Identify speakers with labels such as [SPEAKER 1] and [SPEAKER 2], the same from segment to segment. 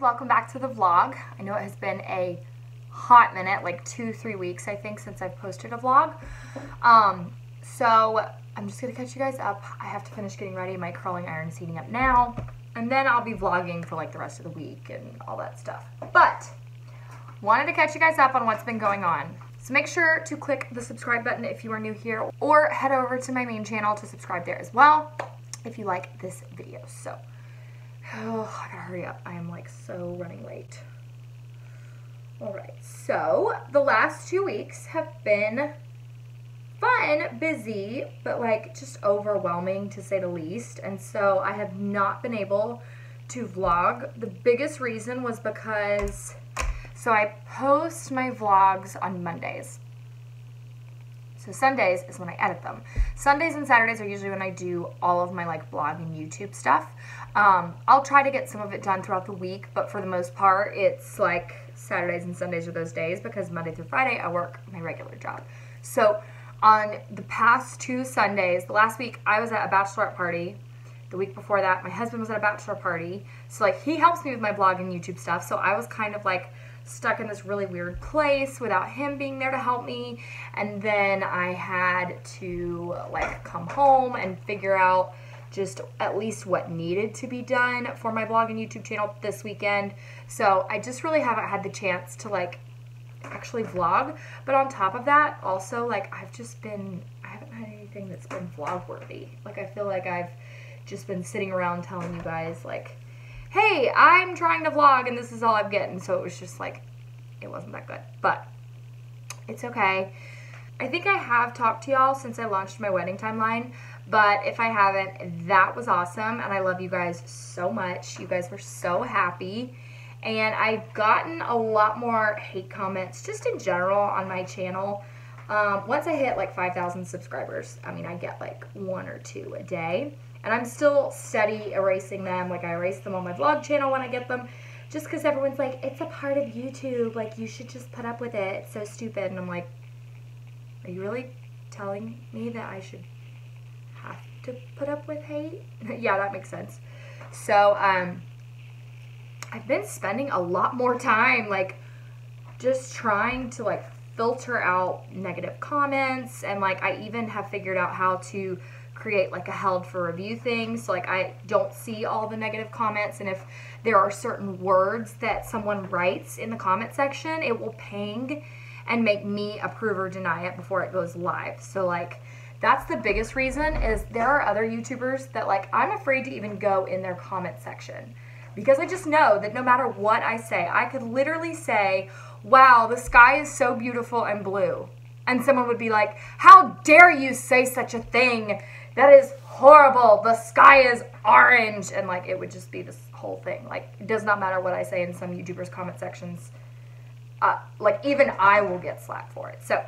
[SPEAKER 1] welcome back to the vlog. I know it has been a hot minute, like two, three weeks, I think, since I've posted a vlog. Um, so I'm just gonna catch you guys up. I have to finish getting ready. My curling iron's heating up now. And then I'll be vlogging for like the rest of the week and all that stuff. But wanted to catch you guys up on what's been going on. So make sure to click the subscribe button if you are new here or head over to my main channel to subscribe there as well if you like this video. So Oh, I gotta hurry up. I am like so running late. All right, so the last two weeks have been fun, busy, but like just overwhelming to say the least. And so I have not been able to vlog. The biggest reason was because, so I post my vlogs on Mondays. So Sundays is when I edit them. Sundays and Saturdays are usually when I do all of my like blog and YouTube stuff. Um, I'll try to get some of it done throughout the week, but for the most part, it's like Saturdays and Sundays are those days because Monday through Friday I work my regular job. So on the past two Sundays, the last week I was at a bachelorette party. The week before that, my husband was at a bachelor party. So like he helps me with my blog and YouTube stuff. So I was kind of like stuck in this really weird place without him being there to help me. And then I had to like come home and figure out just at least what needed to be done for my blog and YouTube channel this weekend. So I just really haven't had the chance to like actually vlog. But on top of that, also like I've just been, I haven't had anything that's been vlog worthy. Like I feel like I've just been sitting around telling you guys like, hey, I'm trying to vlog and this is all I'm getting. So it was just like, it wasn't that good. But it's okay. I think I have talked to y'all since I launched my wedding timeline, but if I haven't, that was awesome, and I love you guys so much. You guys were so happy, and I've gotten a lot more hate comments just in general on my channel. Um, once I hit like 5,000 subscribers, I mean, I get like one or two a day, and I'm still steady erasing them. Like, I erase them on my vlog channel when I get them, just because everyone's like, it's a part of YouTube. Like, you should just put up with it. It's so stupid. And I'm like, are you really telling me that I should have to put up with hate? yeah, that makes sense. So, um, I've been spending a lot more time, like, just trying to, like, filter out negative comments. And, like, I even have figured out how to create, like, a held for review thing. So, like, I don't see all the negative comments. And if there are certain words that someone writes in the comment section, it will ping and make me approve or deny it before it goes live. So like that's the biggest reason is there are other YouTubers that like I'm afraid to even go in their comment section because I just know that no matter what I say, I could literally say, "Wow, the sky is so beautiful and blue." And someone would be like, "How dare you say such a thing? That is horrible. The sky is orange." And like it would just be this whole thing. Like it does not matter what I say in some YouTubers comment sections uh, like even I will get slack for it. So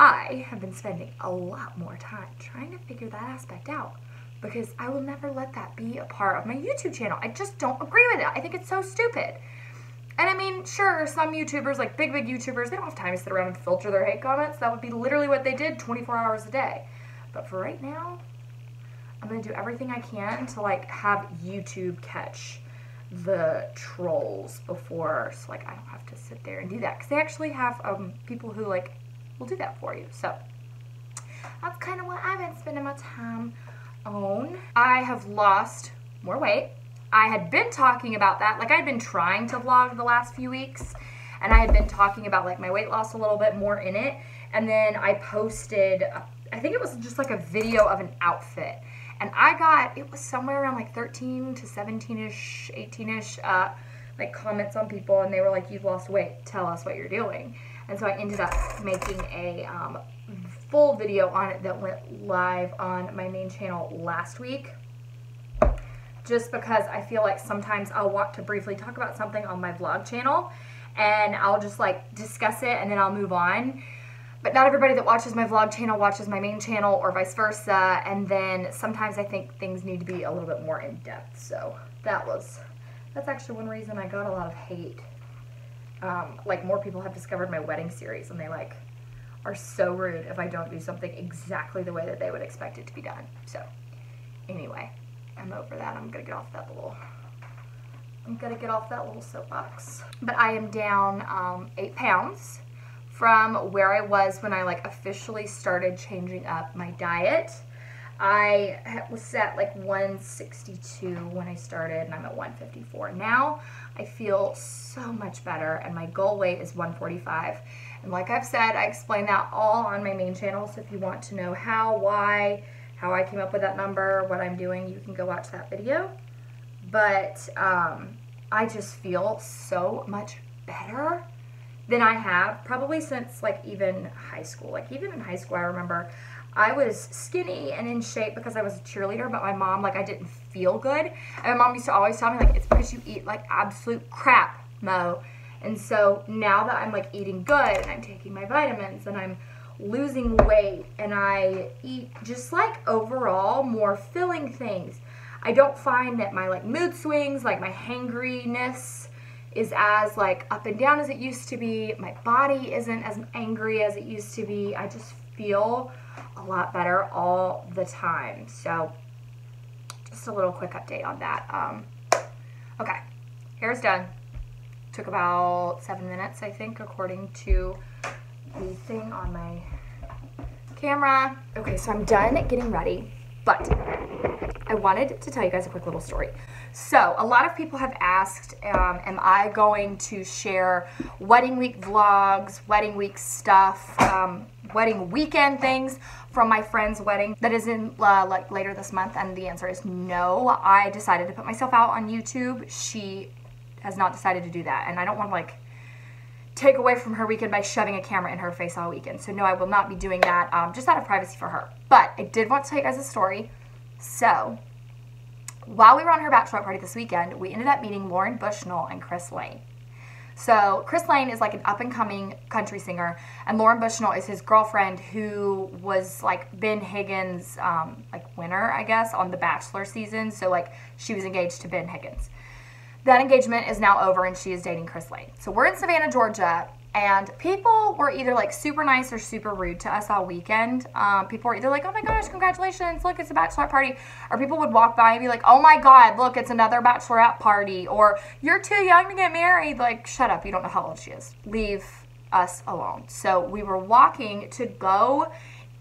[SPEAKER 1] I have been spending a lot more time trying to figure that aspect out because I will never let that be a part of my YouTube channel. I just don't agree with it. I think it's so stupid. And I mean, sure, some YouTubers, like big, big YouTubers, they don't have time to sit around and filter their hate comments. That would be literally what they did 24 hours a day. But for right now, I'm going to do everything I can to like have YouTube catch the trolls before so like I don't have to sit there and do that because they actually have um, people who like will do that for you. So that's kind of what I've been spending my time on. I have lost more weight. I had been talking about that like I'd been trying to vlog the last few weeks and I had been talking about like my weight loss a little bit more in it and then I posted I think it was just like a video of an outfit and I got, it was somewhere around like 13 to 17-ish, 18-ish, uh, like comments on people and they were like, you've lost weight, tell us what you're doing. And so I ended up making a um, full video on it that went live on my main channel last week. Just because I feel like sometimes I'll want to briefly talk about something on my vlog channel and I'll just like discuss it and then I'll move on. But not everybody that watches my vlog channel watches my main channel or vice versa and then sometimes I think things need to be a little bit more in depth. So that was that's actually one reason I got a lot of hate um, like more people have discovered my wedding series and they like are so rude if I don't do something exactly the way that they would expect it to be done so anyway I'm over that I'm gonna get off that little I'm gonna get off that little soapbox. But I am down um, eight pounds from where I was when I like officially started changing up my diet. I was at like 162 when I started and I'm at 154 now. I feel so much better and my goal weight is 145. And like I've said, I explain that all on my main channel. So if you want to know how, why, how I came up with that number, what I'm doing, you can go watch that video. But um, I just feel so much better than I have probably since like even high school. Like even in high school, I remember I was skinny and in shape because I was a cheerleader, but my mom, like, I didn't feel good. And my mom used to always tell me, like, it's because you eat, like, absolute crap, Mo. And so now that I'm, like, eating good and I'm taking my vitamins and I'm losing weight and I eat just, like, overall more filling things, I don't find that my, like, mood swings, like, my hangriness is as, like, up and down as it used to be. My body isn't as angry as it used to be. I just feel a lot better all the time. So just a little quick update on that. Um, okay, hair's done. Took about seven minutes, I think, according to the thing on my camera. Okay, so I'm done getting ready, but I wanted to tell you guys a quick little story. So, a lot of people have asked, um, am I going to share wedding week vlogs, wedding week stuff, um, wedding weekend things from my friend's wedding that is in uh, like later this month? And the answer is no. I decided to put myself out on YouTube. She has not decided to do that, and I don't want to like take away from her weekend by shoving a camera in her face all weekend. So no, I will not be doing that, um, just out of privacy for her. But I did want to tell you guys a story. So while we were on her bachelorette party this weekend, we ended up meeting Lauren Bushnell and Chris Lane. So Chris Lane is like an up and coming country singer, and Lauren Bushnell is his girlfriend who was like Ben Higgins' um, like winner, I guess, on the Bachelor season. So like she was engaged to Ben Higgins. That engagement is now over, and she is dating Chris Lane. So we're in Savannah, Georgia, and people were either like super nice or super rude to us all weekend. Um, people were either like, oh my gosh, congratulations, look, it's a bachelorette party. Or people would walk by and be like, oh my God, look, it's another bachelorette party. Or you're too young to get married. Like, shut up, you don't know how old she is. Leave us alone. So we were walking to go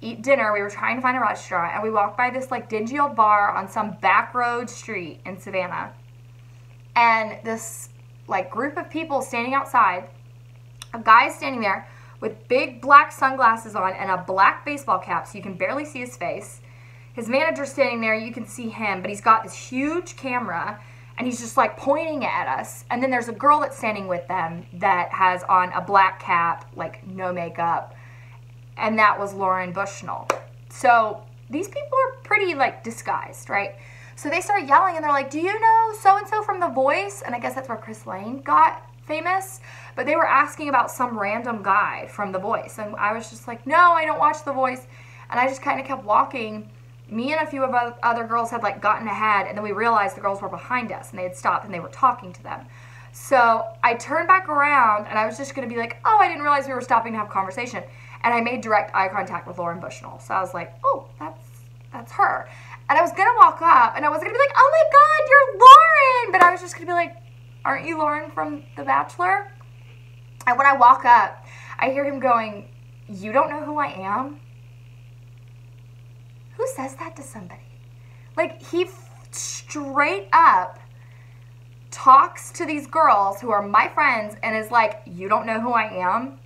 [SPEAKER 1] eat dinner. We were trying to find a restaurant and we walked by this like dingy old bar on some back road street in Savannah. And this like group of people standing outside a guy standing there with big black sunglasses on and a black baseball cap so you can barely see his face. His manager's standing there, you can see him, but he's got this huge camera and he's just like pointing at us. And then there's a girl that's standing with them that has on a black cap, like no makeup, and that was Lauren Bushnell. So these people are pretty like disguised, right? So they start yelling and they're like, Do you know so and so from The Voice? And I guess that's where Chris Lane got famous, but they were asking about some random guy from The Voice. And I was just like, no, I don't watch The Voice. And I just kind of kept walking. Me and a few of other girls had like gotten ahead, and then we realized the girls were behind us and they had stopped and they were talking to them. So I turned back around and I was just gonna be like, oh, I didn't realize we were stopping to have a conversation. And I made direct eye contact with Lauren Bushnell. So I was like, oh, that's that's her. And I was gonna walk up and I was gonna be like, oh my god, you're Lauren! But I was just gonna be like, Aren't you Lauren from The Bachelor? And when I walk up, I hear him going, You don't know who I am? Who says that to somebody? Like, he straight up talks to these girls who are my friends and is like, You don't know who I am?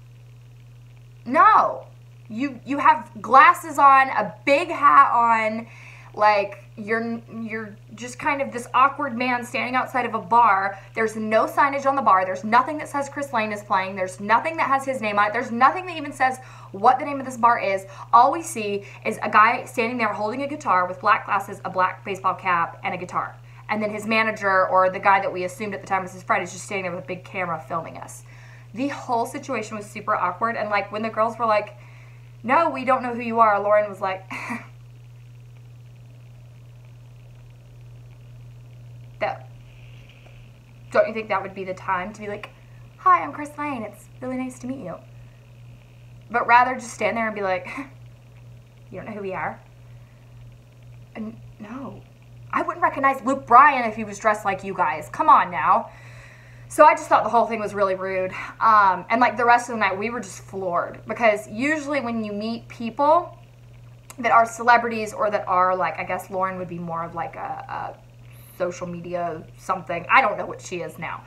[SPEAKER 1] No. You you have glasses on, a big hat on, like you're you're just kind of this awkward man standing outside of a bar. There's no signage on the bar. There's nothing that says Chris Lane is playing. There's nothing that has his name on it. There's nothing that even says what the name of this bar is. All we see is a guy standing there holding a guitar with black glasses, a black baseball cap, and a guitar. And then his manager or the guy that we assumed at the time was his friend is just standing there with a big camera filming us. The whole situation was super awkward and like when the girls were like, "No, we don't know who you are." Lauren was like that don't you think that would be the time to be like, hi, I'm Chris Lane. It's really nice to meet you. But rather just stand there and be like, you don't know who we are? And no, I wouldn't recognize Luke Bryan if he was dressed like you guys. Come on now. So I just thought the whole thing was really rude. Um, and like the rest of the night, we were just floored because usually when you meet people that are celebrities or that are like, I guess Lauren would be more of like a, a social media something. I don't know what she is now.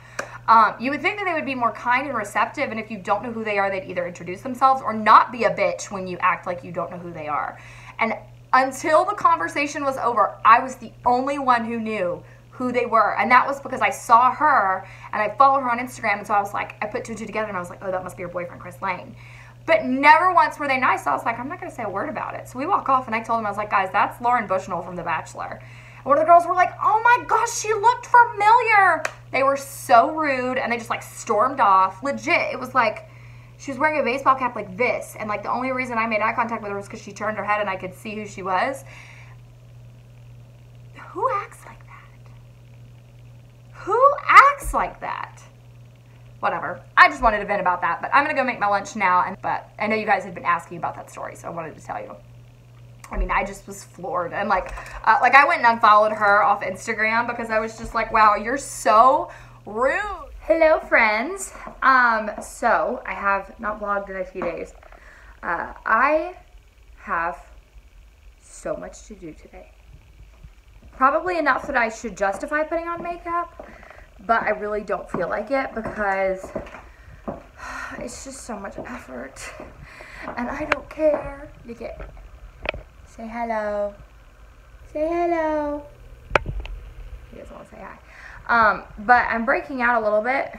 [SPEAKER 1] Um, you would think that they would be more kind and receptive, and if you don't know who they are, they'd either introduce themselves or not be a bitch when you act like you don't know who they are. And until the conversation was over, I was the only one who knew who they were. And that was because I saw her and I follow her on Instagram. And so I was like, I put two and two together and I was like, oh, that must be her boyfriend, Chris Lane. But never once were they nice. I was like, I'm not going to say a word about it. So we walk off and I told them, I was like, guys, that's Lauren Bushnell from The Bachelor. One of the girls were like, oh my gosh, she looked familiar. They were so rude and they just like stormed off. Legit. It was like, she was wearing a baseball cap like this. And like the only reason I made eye contact with her was because she turned her head and I could see who she was. Who acts like that? Who acts like that? Whatever. I just wanted to vent about that, but I'm gonna go make my lunch now. And but I know you guys had been asking about that story, so I wanted to tell you. I mean, I just was floored, and like, uh, like I went and unfollowed her off Instagram because I was just like, wow, you're so rude. Hello, friends. Um, so I have not vlogged in a few days. Uh, I have so much to do today. Probably enough that I should justify putting on makeup, but I really don't feel like it because it's just so much effort. And I don't care. You get, say hello. Say hello. He doesn't want to say hi. Um, but I'm breaking out a little bit.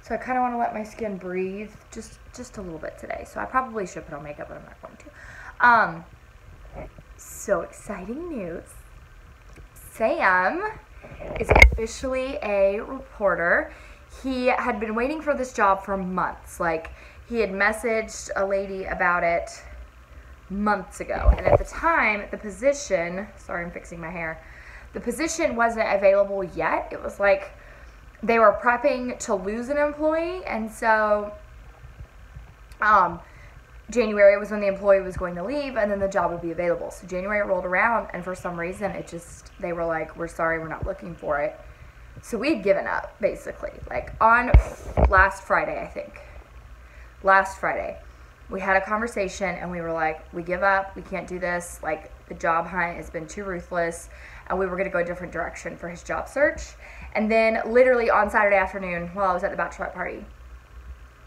[SPEAKER 1] So I kind of want to let my skin breathe just just a little bit today. So I probably should put on makeup, but I'm not going to. Um, so exciting news. Sam is officially a reporter. He had been waiting for this job for months. Like, he had messaged a lady about it months ago. And at the time, the position, sorry, I'm fixing my hair the position wasn't available yet. It was like they were prepping to lose an employee, and so um, January was when the employee was going to leave, and then the job would be available. So January rolled around, and for some reason, it just they were like, "We're sorry, we're not looking for it." So we had given up, basically. Like on last Friday, I think. Last Friday, we had a conversation, and we were like, "We give up. We can't do this. Like the job hunt has been too ruthless." and we were going to go a different direction for his job search. And then, literally on Saturday afternoon, while I was at the bachelorette party,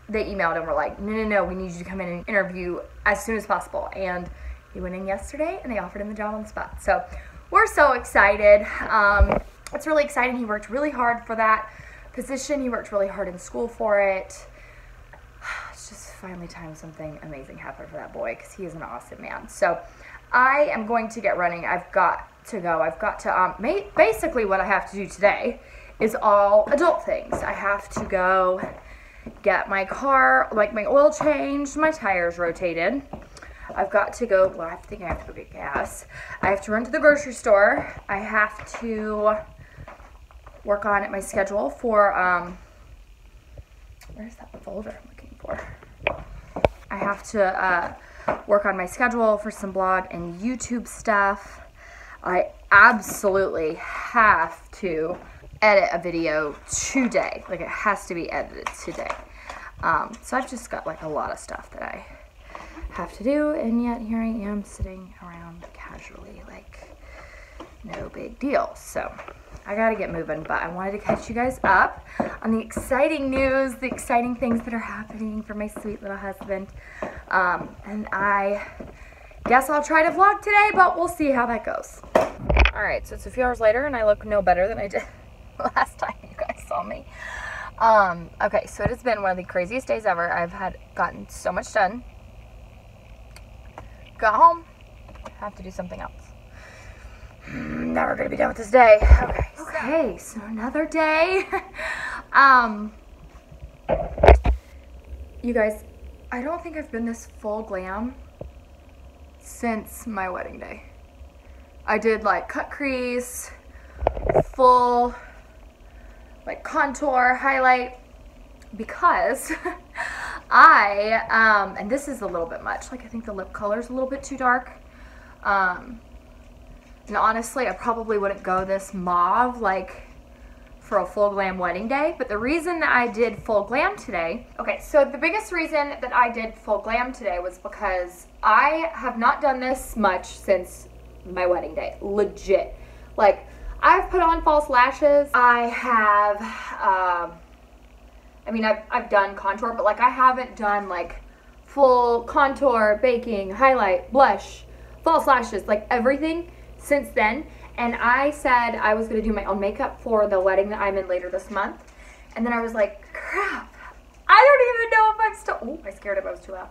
[SPEAKER 1] they emailed and were like, no, no, no, we need you to come in and interview as soon as possible. And he went in yesterday and they offered him the job on the spot. So we're so excited. Um, it's really exciting. He worked really hard for that position, he worked really hard in school for it. Finally time something amazing happened for that boy because he is an awesome man. So I am going to get running. I've got to go. I've got to, um, basically what I have to do today is all adult things. I have to go get my car, like my oil changed, my tires rotated. I've got to go, well, I think I have to go get gas. I have to run to the grocery store. I have to work on my schedule for, um, where's that folder I'm looking for? I have to uh, work on my schedule for some blog and YouTube stuff. I absolutely have to edit a video today. Like it has to be edited today. Um, so I've just got like a lot of stuff that I have to do and yet here I am sitting around casually like no big deal. So I gotta get moving, but I wanted to catch you guys up on the exciting news, the exciting things that are happening for my sweet little husband. Um, and I guess I'll try to vlog today, but we'll see how that goes. All right, so it's a few hours later and I look no better than I did last time you guys saw me. Um, okay, so it has been one of the craziest days ever. I've had gotten so much done. Got home, have to do something else. Never gonna be done with this day. Okay, okay, so another day. um, you guys, I don't think I've been this full glam since my wedding day. I did like cut crease, full like contour, highlight, because I, um, and this is a little bit much, like I think the lip color is a little bit too dark. Um, And honestly, I probably wouldn't go this mauve like for a full glam wedding day. But the reason that I did full glam today, okay, so the biggest reason that I did full glam today was because I have not done this much since my wedding day. Legit. Like, I've put on false lashes. I have, um, I mean, I've, I've done contour, but like I haven't done like full contour, baking, highlight, blush, false lashes, like everything since then. And I said I was gonna do my own makeup for the wedding that I'm in later this month. And then I was like, crap, I don't even know if I'm still, oh, I scared him, I was too loud.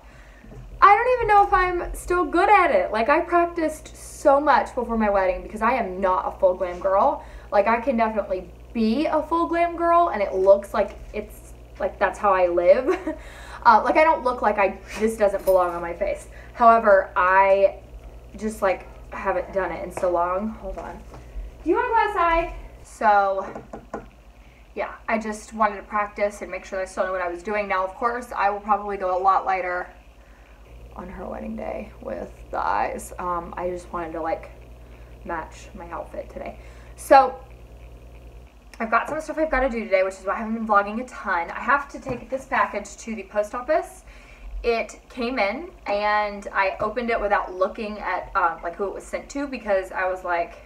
[SPEAKER 1] I don't even know if I'm still good at it. Like I practiced so much before my wedding because I am not a full glam girl. Like I can definitely be a full glam girl and it looks like it's like that's how I live. uh, like I don't look like I this doesn't belong on my face. However, I just like haven't done it in so long. Hold on. Do you want to go outside? So yeah, I just wanted to practice and make sure I still knew what I was doing. Now, of course, I will probably go a lot lighter on her wedding day with the eyes. Um, I just wanted to like match my outfit today. So I've got some stuff I've got to do today, which is why I haven't been vlogging a ton. I have to take this package to the post office. It came in and I opened it without looking at uh, like who it was sent to because I was like,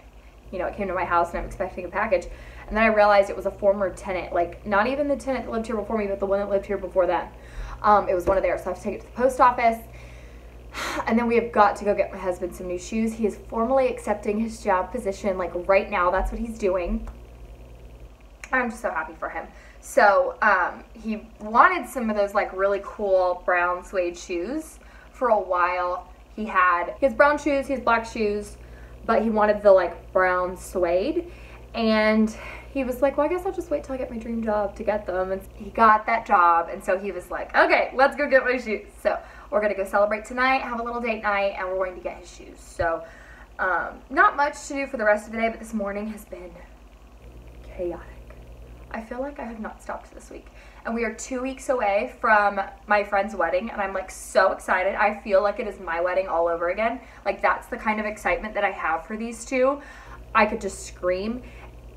[SPEAKER 1] you know, it came to my house and I'm expecting a package. And then I realized it was a former tenant, like not even the tenant that lived here before me, but the one that lived here before that. Um, it was one of theirs, so I have to take it to the post office. And then we have got to go get my husband some new shoes. He is formally accepting his job position, like right now, that's what he's doing. I'm just so happy for him. So um, he wanted some of those like really cool brown suede shoes for a while. He had his brown shoes, his black shoes, but he wanted the like brown suede. And he was like, well, I guess I'll just wait till I get my dream job to get them. And he got that job. And so he was like, okay, let's go get my shoes. So we're going to go celebrate tonight, have a little date night, and we're going to get his shoes. So um, not much to do for the rest of the day, but this morning has been chaotic. I feel like I have not stopped this week. And we are two weeks away from my friend's wedding, and I'm like so excited. I feel like it is my wedding all over again. Like, that's the kind of excitement that I have for these two. I could just scream.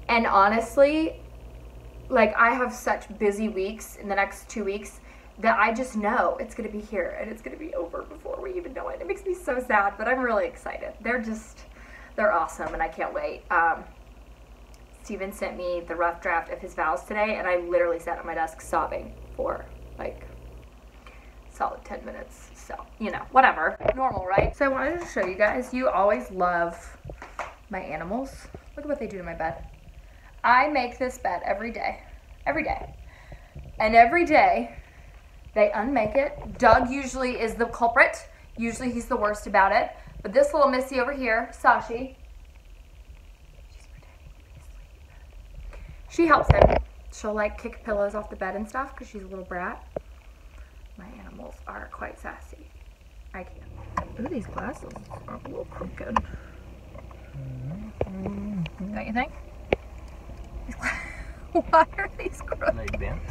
[SPEAKER 1] And honestly, like, I have such busy weeks in the next two weeks that I just know it's going to be here and it's going to be over before we even know it. It makes me so sad, but I'm really excited. They're just, they're awesome, and I can't wait. Um, Steven sent me the rough draft of his vows today, and I literally sat at my desk sobbing for like solid 10 minutes. So, you know, whatever. Normal, right? So I wanted to show you guys, you always love my animals. Look at what they do to my bed. I make this bed every day. Every day. And every day, they unmake it. Doug usually is the culprit. Usually he's the worst about it. But this little missy over here, Sashi, She helps him. She'll like kick pillows off the bed and stuff because she's a little brat. My animals are quite sassy. I can't. Ooh, these glasses are a little crooked. Mm-hmm. Don't you think? Why are these crooked? They bent?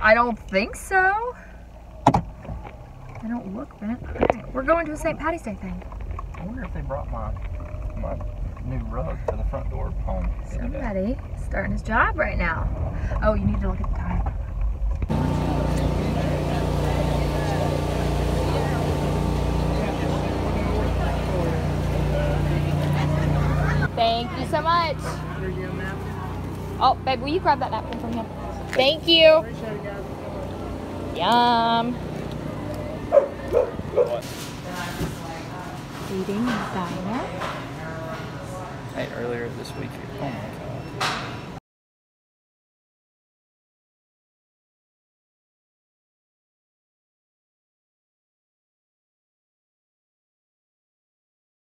[SPEAKER 1] I don't think so. They don't look bent. Right. We're going to a St. Patty's Day thing.
[SPEAKER 2] I wonder if they brought my my new rug for the front door home.
[SPEAKER 1] Somebody starting his job right now. Oh, you need to look at the time. Thank you so much. Oh, babe, will you grab that napkin from him? Thank you. Yum. Eating in the diner
[SPEAKER 2] ate earlier this week. Oh my